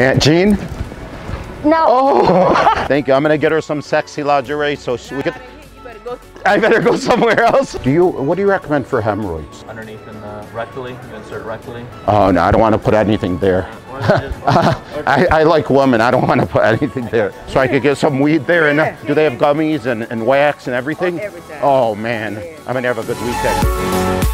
Aunt Jean? No. Oh, thank you. I'm gonna get her some sexy lingerie so she, we could. Better I better go somewhere else. Do you? What do you recommend for hemorrhoids? underneath and uh, rectally. You insert rectally. Oh no, I don't want to put anything there. I, I like women. I don't want to put anything there. So I could get some weed there. And uh, do they have gummies and, and wax and everything? Oh, everything. Oh man, I'm gonna have a good weekend.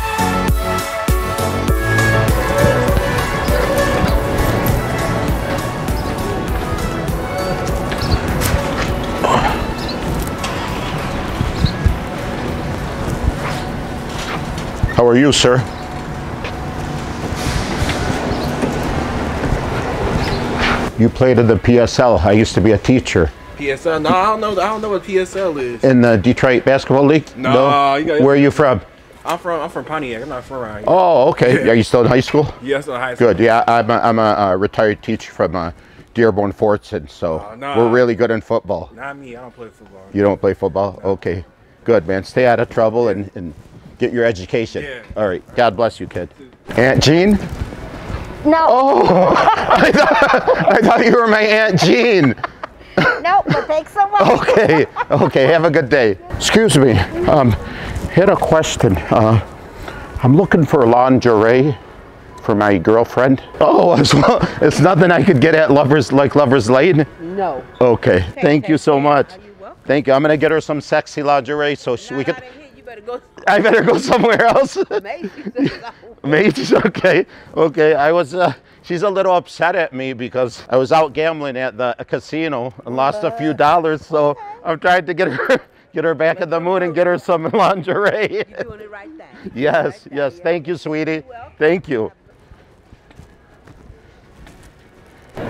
How are you, sir? You played in the PSL. I used to be a teacher PSL? No, I don't know. I don't know what PSL is. in the Detroit Basketball League. No, you got- Where are you from? I'm from. I'm from Pontiac. I'm not from around here. Oh, okay. Are you still in high school? Yes, I'm high school. Good. Yeah, I'm a, I'm a, uh retired teacher from uh, Dearborn Fordson, so Oh, no. we're really good in football. Not me. I don't play football. You don't play football? Okay. Good, man. Stay out of trouble and, and get your education. Yeah. All right. God bless you, kid. Aunt Jean? No. Oh, I thought, I thought you were my Aunt Jean. No, but thanks so much. Okay, okay, have a good day. Excuse me, um, had a question. Uh, I'm looking for lingerie for my girlfriend. Oh, it's, it's nothing I could get at Lovers, like Lovers Lane? No. Okay, thank you so much. Are you welcome? Thank you. I'm gonna get her some sexy lingerie so she, we Not could, out of here. You better go. I better go somewhere else. Macy's. Macy's, okay, okay. I was, uh, she's a little upset at me because I was out gambling at the casino and lost a few dollars. So I'm trying to get her, get her back in the mood and get her some lingerie. You're doing it right there. yes, yes. Thank you, sweetie. welcome. Thank you.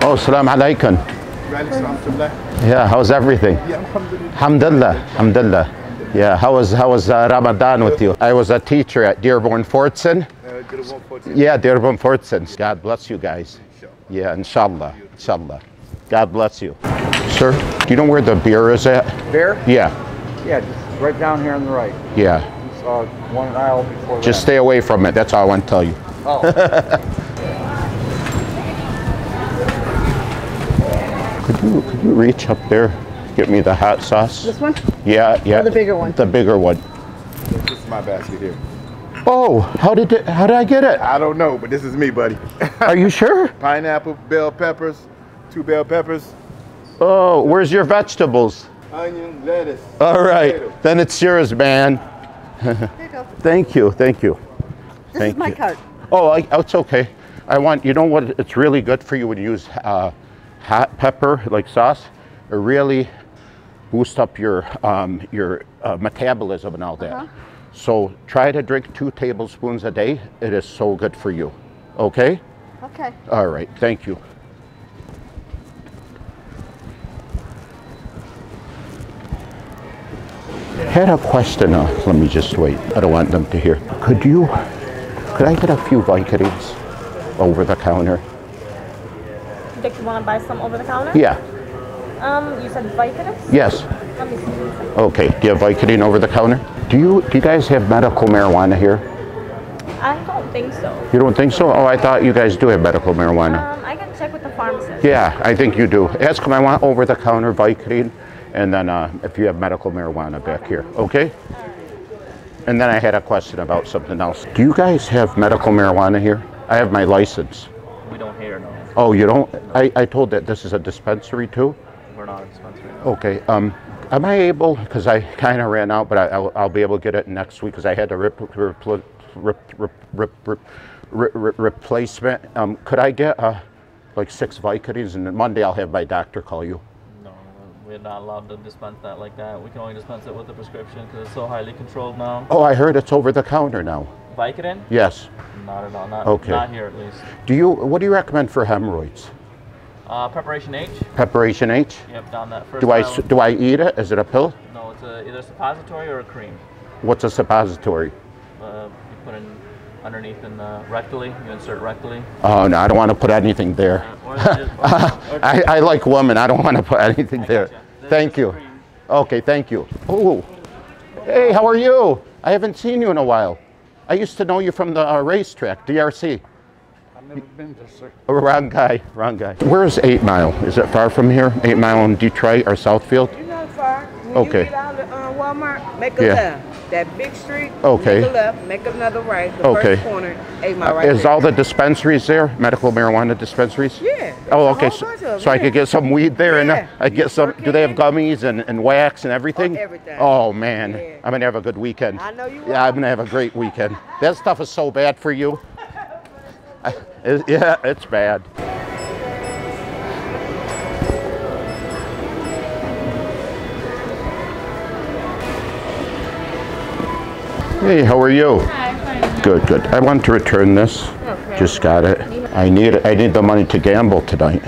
Oh, salam alaikum. Yeah, how's everything? yeah Alhamdulillah, alhamdulillah. Yeah, how was how was uh, Ramadan with you? I was a teacher at Dearborn Fordson. Yeah, Dearborn Fordson. God bless you guys. Yeah, inshallah, inshallah. God bless you. Sir, do you know where the beer is at? Beer? Yeah, Yeah, just right down here on the right. yeah. It's uh, one aisle before Just that. stay away from it. That's all I want to tell you. Oh, Could you could you reach up there, get me the hot sauce? This one? Yeah, yeah. the bigger one? The bigger one. This is my basket here. Oh, how did it, how did I get it? I don't know, but this is me, buddy. Are you sure? Pineapple, bell peppers, two bell peppers, Oh, where's your vegetables? onion, lettuce. All right, tomato. then it's yours, man. There you go. Thank you, thank you. This Thank is my you. card. Oh, I, oh, it's okay. I want, you know what, it's really good for you when you use uh, hot pepper, like sauce. It really boosts up your, um, your uh, metabolism and all that. Uh-huh. So try to drink two tablespoons a day. It is so good for you. Okay? Okay. All right, thank you. Had a question. Uh, let me just wait. I don't want them to hear. Could you? Could I get a few Vicodins over the counter? Dick, you want to buy some over the counter? Yeah. Um, you said Vicodin? Yes. Let me see. Okay. Do you have Vicodin over the counter? Do you? Do you guys have medical marijuana here? I don't think so. You don't think so? Oh, I thought you guys do have medical marijuana. Um, I can check with the pharmacist. Yeah, I think you do. Ask them I want over the counter Vicodin, and then uh, if you have medical marijuana back here, okay? And then I had a question about something else. Do you guys have medical marijuana here? I have my license. we don't here, no. Oh, you don't? I, I told that this is a dispensary too? Bernard Spencer. Okay. Um, am I able, because I kind of ran out, but I, will I'll be able to get it next week because I had to rip, rip, rip, rip replacement. Um, could I get uh, like six Vicodins and Monday I'll have my doctor call you? No, We're not allowed to dispense that like that. We can only dispense it with a prescription because it's so highly controlled now. Oh, I heard it's over the counter now. Vicodin? Yes. Not at all. Not, okay. not here at least. Do you? What do you recommend for hemorrhoids? Uh, preparation H. Preparation H? Yep, down that first Do I, do I eat it? Is it a pill? No, it's a, either a suppository or a cream. What's a suppository? Uh, you put in underneath and uh, rectally. You insert rectally. Oh, no, I don't want to put anything there. Or just, or I, I like women. I don't want to put anything there. gotcha. Thank you. cream. Okay, thank you. Oh, hey, how are you? I haven't seen you in a while. I used to know you from the uh, racetrack, DRC. I'm Never been to sir. Oh, wrong guy, wrong guy. Where's Eight Mile? Is it far from here? Eight Mile in Detroit or Southfield? You're not far. When Okay. you get out of uh, Walmart, make a Yeah. left. That big street, Okay. make a left, make another right. The Okay. first corner, eight mile right Is there. all the dispensaries there? Medical marijuana dispensaries? Yeah. Oh, there's a okay. whole So, bunch of so I could get some weed there, and uh, I get some. Sure Do they have gummies and, and wax and everything? Oh, everything. Oh man, Yeah. I'm gonna have a good weekend. I know you Yeah, are. I'm gonna have a great weekend. That stuff is so bad for you. It- yeah, it's bad. Hey, how are you? Good, good. I want to return this. Just got it. I need I need the money to gamble tonight.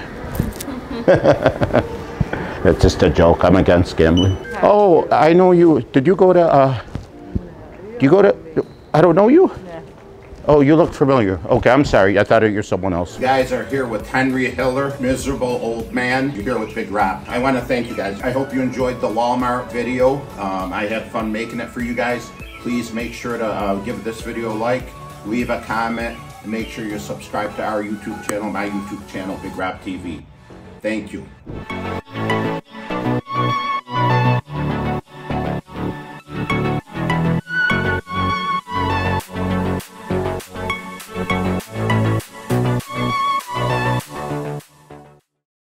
it's just a joke. I'm against gambling. Oh, I know you. Did you go to? Uh, do you go to? I don't know you. Oh, you look familiar. Okay, I'm sorry. I thought you were someone else. You guys are here with Henry Hiller, miserable old man. You're here with Big Rob. I want to thank you guys. I hope you enjoyed the Walmart video. Um, I had fun making it for you guys. Please make sure to uh, give this video a like, leave a comment, and make sure you're subscribed to our YouTube channel, my YouTube channel, Big Rob TV. Thank you.